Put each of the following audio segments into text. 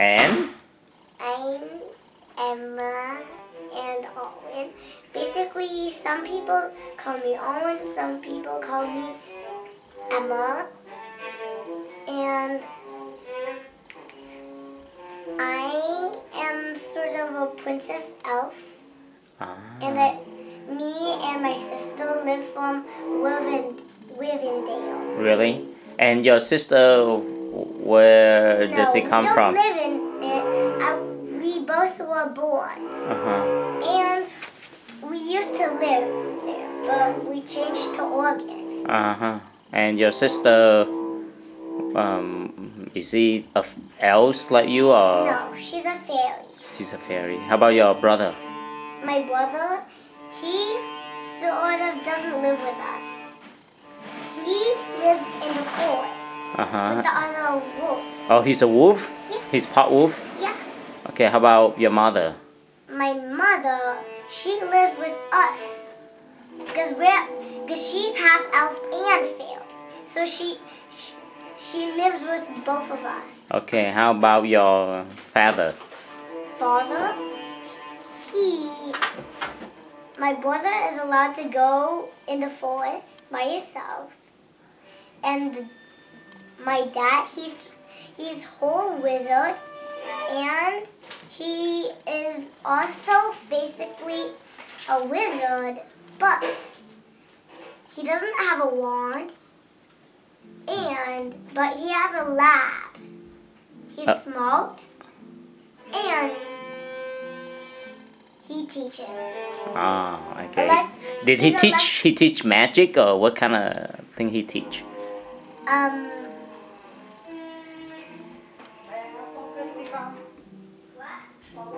And I'm Emma and Owen. Basically, some people call me Owen, some people call me Emma. And I am sort of a princess elf. ah, And I, me and my sister live from Wiven, Wivendale. really? And your sister, where No, does it come from? Were born. Uh-huh. And we used to live there, but we changed to Oregon. Uh-huh. And your sister, um, is he a elf like you or No, she's a fairy. she's a fairy? How about your brother? My brother, he sort of doesn't live with us. He lives in the forest Uh-huh. the other wolves. Oh, he's a wolf? Yeah. He's part wolf? Okay, how about your mother? My mother, she lives with us because we're because she's half elf and fairy. So she, she she lives with both of us. Okay, how about your father? father, he, my brother is allowed to go in the forest by himself, and my dad, he's he's whole wizard, and he is also basically a wizard, but he doesn't have a wand, and but he has a lab. He's Uh. smart, and he teaches. Ah, okay. Did he teach he teach magic or what kind of thing he teach? Um,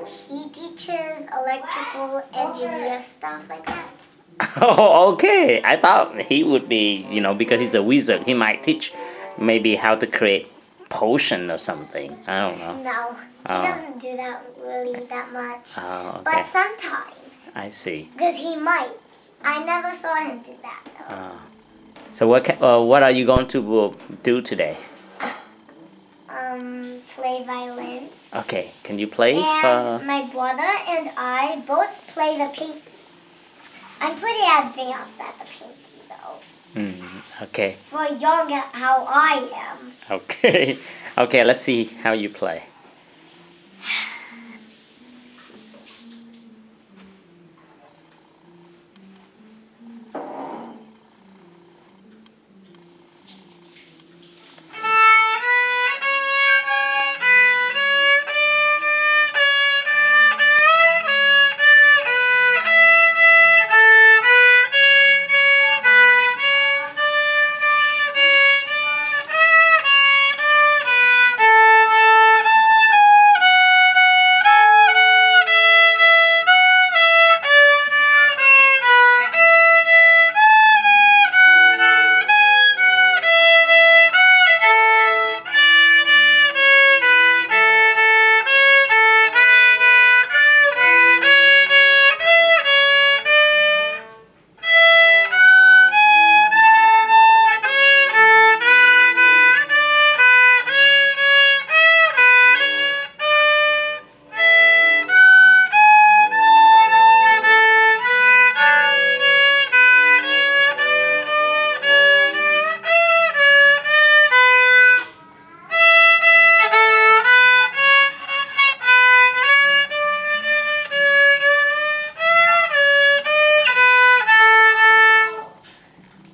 he teaches electrical engineer stuff like that. Oh, okay. I thought he would be, you know, because he's a wizard, he might teach maybe how to create potion or something. I don't know. No, he Oh. doesn't do that really that much. Oh, okay. But sometimes, I see. because he might. I never saw him do that though. Ah. So what uh, what are you going to uh, do today? Um, play violin. Okay, can you play? And Uh, my brother and I both play the pinky. I'm pretty advanced at the pinky though. mm, okay, For young how I am. okay, okay. Let's see how you play.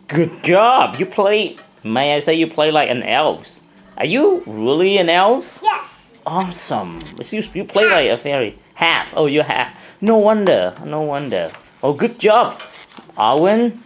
Good job. You play. May I say you play like an elf? Are you really an elf? Yes. Awesome. You, you play like a fairy. Half. Oh, you half. No wonder. No wonder. Oh, good job. Arwen,